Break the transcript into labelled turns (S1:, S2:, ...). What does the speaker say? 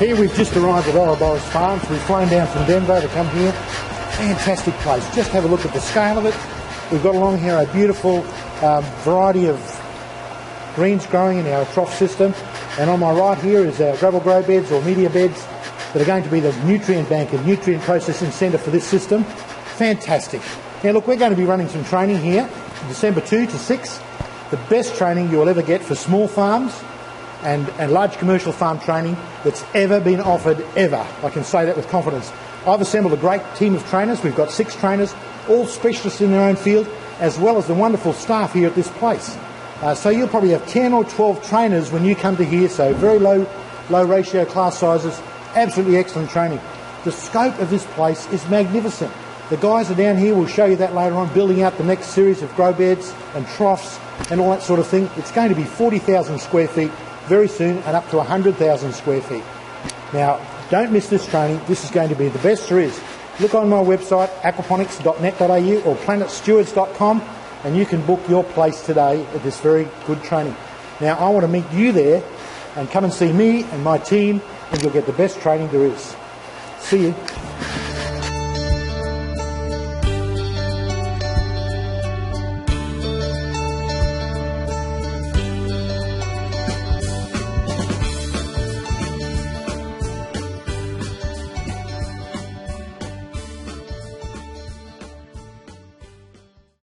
S1: Here we've just arrived at Ouroboros Farms. We've flown down from Denver to come here. Fantastic place. Just have a look at the scale of it. We've got along here a beautiful um, variety of greens growing in our trough system. And on my right here is our gravel grow beds or media beds that are going to be the nutrient bank and nutrient processing centre for this system. Fantastic. Now look, we're going to be running some training here, December 2 to 6. The best training you'll ever get for small farms and, and large commercial farm training that's ever been offered, ever. I can say that with confidence. I've assembled a great team of trainers. We've got six trainers, all specialists in their own field, as well as the wonderful staff here at this place. Uh, so you'll probably have 10 or 12 trainers when you come to here, so very low, low ratio class sizes, absolutely excellent training. The scope of this place is magnificent. The guys are down here, we'll show you that later on, building out the next series of grow beds and troughs and all that sort of thing. It's going to be 40,000 square feet very soon and up to 100,000 square feet. Now, don't miss this training. This is going to be the best there is. Look on my website, aquaponics.net.au or planetstewards.com, and you can book your place today at this very good training. Now, I want to meet you there and come and see me and my team, and you'll get the best training there is. See you.